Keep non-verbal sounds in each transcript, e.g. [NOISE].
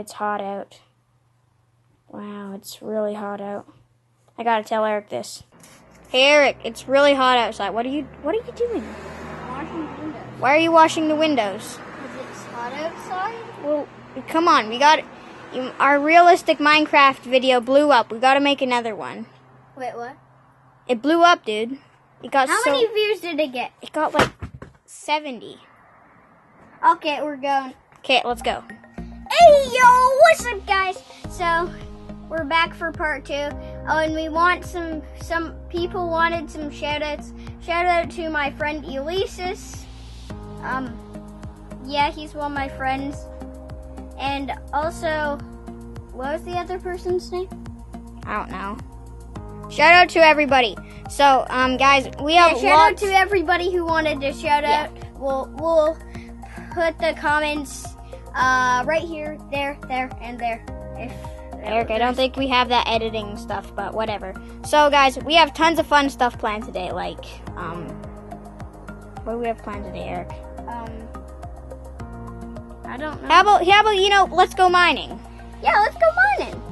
It's hot out. Wow, it's really hot out. I gotta tell Eric this. Hey Eric, it's really hot outside. What are you what are you doing? Washing the windows. Why are you washing the windows? Because it's hot outside? Well, come on, we got our realistic Minecraft video blew up. We gotta make another one. Wait, what? It blew up, dude. It got How so many views did it get? it got like 70. Okay, we're going. Okay, let's go. Hey, yo, what's up, guys? So, we're back for part two. Oh, and we want some, some people wanted some shout outs. Shout out to my friend Elisis. Um, yeah, he's one of my friends. And also, what was the other person's name? I don't know. Shout out to everybody. So, um, guys, we Yeah, have shout out to everybody who wanted to shout Yeah. out. We'll we'll put the comments uh, right here, there, there, and there. If Eric, I don't think we have that editing stuff, but whatever. So, guys, we have tons of fun stuff planned today. Like, um, what do we have planned today, Eric? um, I don't know. How about, how about you know, let's go mining. Yeah, let's go mining.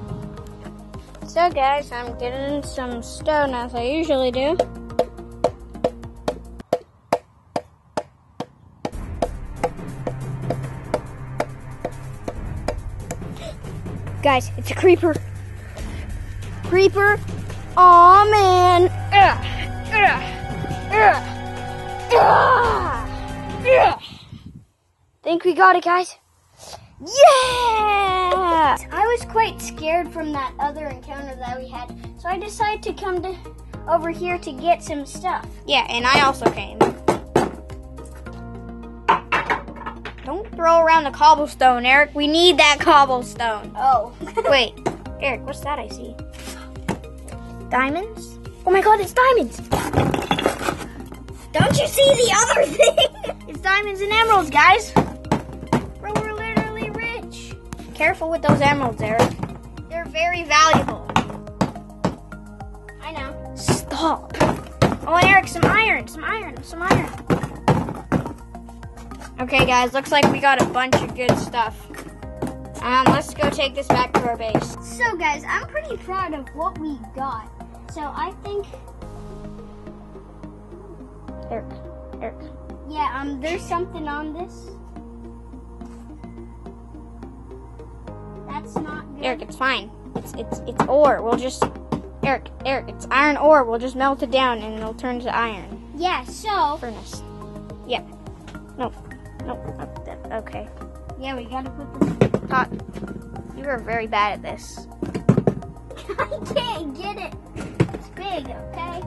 So, guys, I'm getting some stone as I usually do. Guys, it's a creeper. Creeper. Aw, man. Ugh. Ugh. Ugh. Ugh. Ugh. Think we got it, guys? Yeah! I was quite scared from that other encounter that we had, so I decided to come to over here to get some stuff. Yeah, and I also came. Throw around the cobblestone, Eric. We need that cobblestone. Oh. [LAUGHS] Wait, Eric, what's that I see? Diamonds? Oh my god, it's diamonds! Don't you see the other [LAUGHS] thing? It's diamonds and emeralds, guys! Bro, we're literally rich. Careful with those emeralds, Eric. They're very valuable. I know. Stop. Oh, Eric, some iron, some iron, some iron. Okay, guys, looks like we got a bunch of good stuff. Um, let's go take this back to our base. So, guys, I'm pretty proud of what we got. So, I think, Eric, Eric. yeah, um, there's something on this. That's not good. Eric, it's fine. It's it's it's ore. We'll just Eric, Eric, it's iron ore. We'll just melt it down and it'll turn to iron Yeah, so, furnace. Yeah. No. No. no, that- Okay. yeah, we gotta put this. Thought you are very bad at this. [LAUGHS] I can't get it. It's big, okay?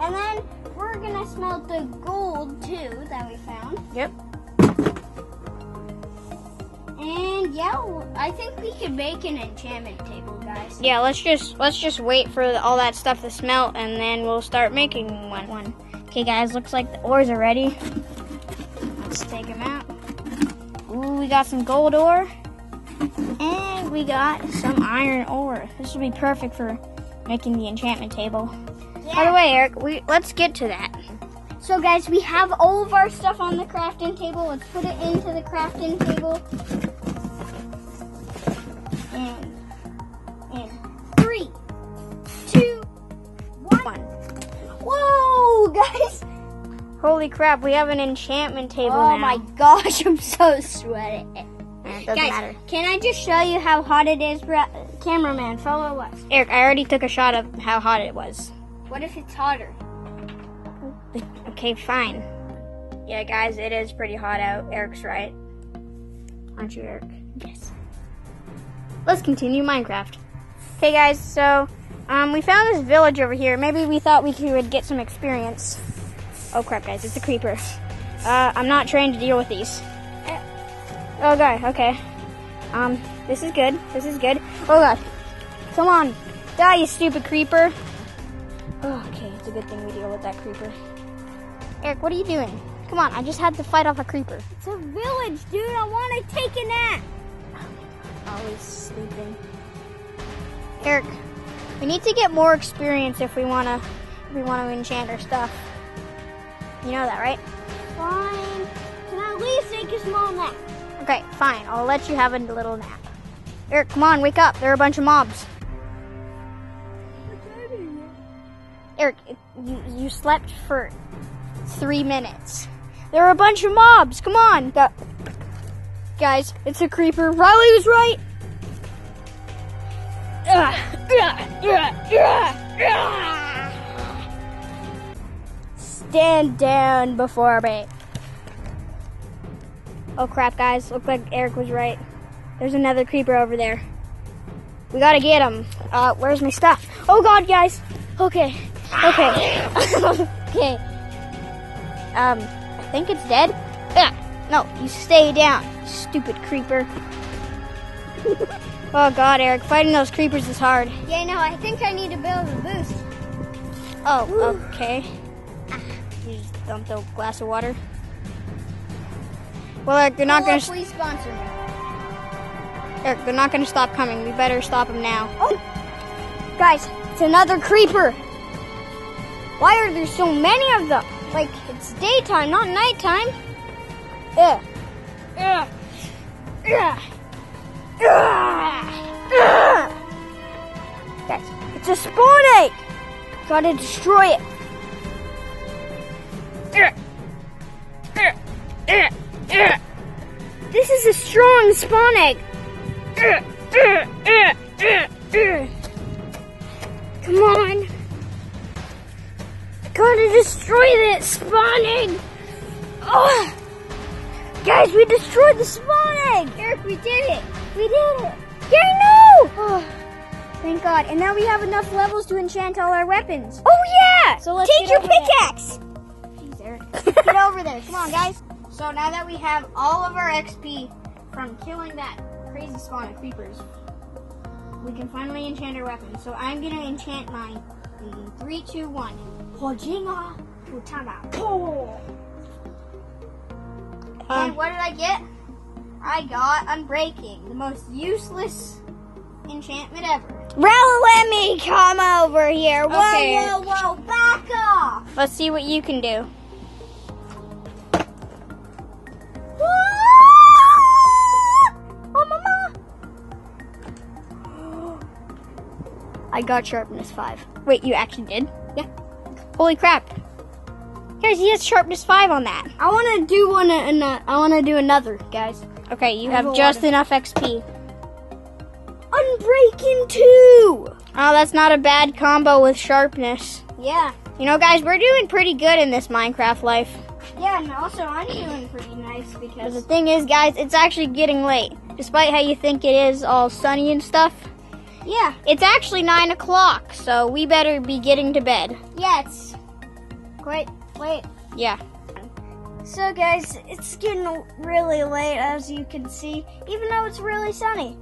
And then we're gonna smelt the gold too that we found. Yep. And yeah, I think we could make an enchantment table, guys. Yeah. Let's just let's just wait for all that stuff to smelt and then we'll start making one. One. Okay, guys. Looks like the ores are ready. [LAUGHS] Let's take them out. Ooh, we got some gold ore. And we got some iron ore. This will be perfect for making the enchantment table. By the way, Eric, we let's get to that. So guys, we have all of our stuff on the crafting table. Let's put it into the crafting table. And Holy crap, we have an enchantment table Oh now. my gosh, [LAUGHS] I'm so sweaty. Eh, It doesn't Guys, matter. can I just show you how hot it is? bro- Cameraman, follow us. Eric, I already took a shot of how hot it was. What if it's hotter? Okay, fine. Yeah, guys, it is pretty hot out. Eric's right. Aren't you, Eric? Yes. Let's continue Minecraft. Hey, guys, so um, we found this village over here. Maybe we thought we could get some experience. Oh crap, guys, it's a creeper. Uh, I'm not trained to deal with these. Oh god, okay. Um, this is good. This is good. Oh god. Come on. Die, you stupid creeper. Oh, okay, it's a good thing we deal with that creeper. Eric, what are you doing? Come on, I just had to fight off a creeper. It's a village, dude. I want to take a nap. Always sleeping. Eric, we need to get more experience if we wanna if we wanna enchant our stuff. You know that, right? Fine. Can I at least take a small nap? Okay, fine. I'll let you have a little nap. Eric, come on, wake up. There are a bunch of mobs. Eric, you, you slept for three minutes. There are a bunch of mobs. Come on. Go. Guys, it's a creeper. Riley was right. Stand down before me. Oh crap, guys. Look like Eric was right. There's another creeper over there. We gotta get him. Uh, where's my stuff? Oh god, guys. Okay. Okay. [LAUGHS] okay. Um, I think it's dead. Yeah. No, you stay down, stupid creeper. [LAUGHS] oh god, Eric, fighting those creepers is hard. Yeah, no, I think I need to build a boost. Oh, okay. You just dumped a glass of water. Well, Eric, they're not gonna. please sponsor me. Eric, they're not gonna stop coming. We better stop them now. Oh, guys, it's another creeper. Why are there so many of them? Like it's daytime, not nighttime. Ugh. Ugh. Ugh. Guys, it's a spawn egg. Gotta destroy it. This is a strong spawn egg. Come on. Gotta destroy that spawn egg. Oh. Guys, we destroyed the spawn egg. Eric, we did it. We did it. I know. Oh, thank God. And now we have enough levels to enchant all our weapons. Oh, yeah. So let's Take your there. pickaxe. Jeez, Eric. Get over there. Come on, guys. So now that we have all of our XP from killing that crazy spawn of creepers, we can finally enchant our weapons. So I'm going to enchant mine in three, two, one. Hojinga Utama. Oh. And um, what did I get? I got Unbreaking, the most useless enchantment ever. Rel, let me come over here. Whoa, Okay. whoa, whoa, back off. Let's see what you can do. I got sharpness five. Wait, you actually did? Yeah. Holy crap. Guys, he has sharpness five on that. I want to do one. And uh, I want to do another, guys. Okay, you I have have just enough XP. Unbreaking two. Oh, that's not a bad combo with sharpness. Yeah, You know, guys, we're doing pretty good in this Minecraft life. yeah, and also I'm doing pretty nice But because the thing is, guys, it's actually getting late. Despite how you think it is all sunny and stuff, yeah, it's actually 9 o'clock, so we better be getting to bed. it's quite late. Yeah. So, guys, it's getting really late, as you can see, even though it's really sunny.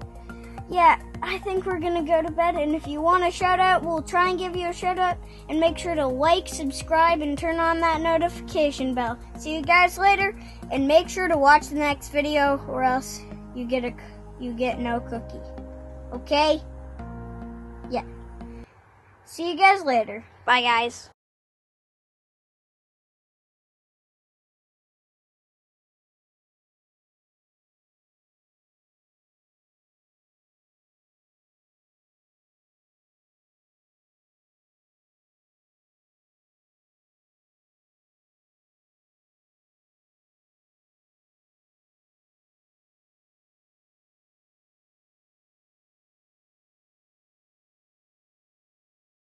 Yeah, I think we're gonna go to bed, and if you want a shout out, we'll try and give you a shout out. And make sure to like, subscribe, and turn on that notification bell. See you guys later, and make sure to watch the next video, or else you get a you get no cookie. Okay? Yeah. See you guys later. Bye, guys.